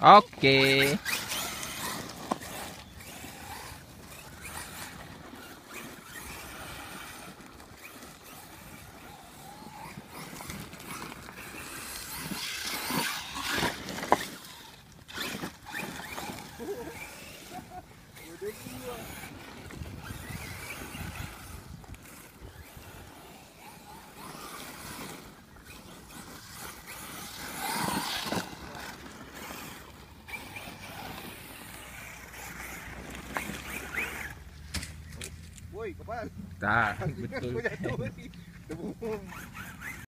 Oke. Oi, kapal. Tak, betul. Kau jatuh lagi.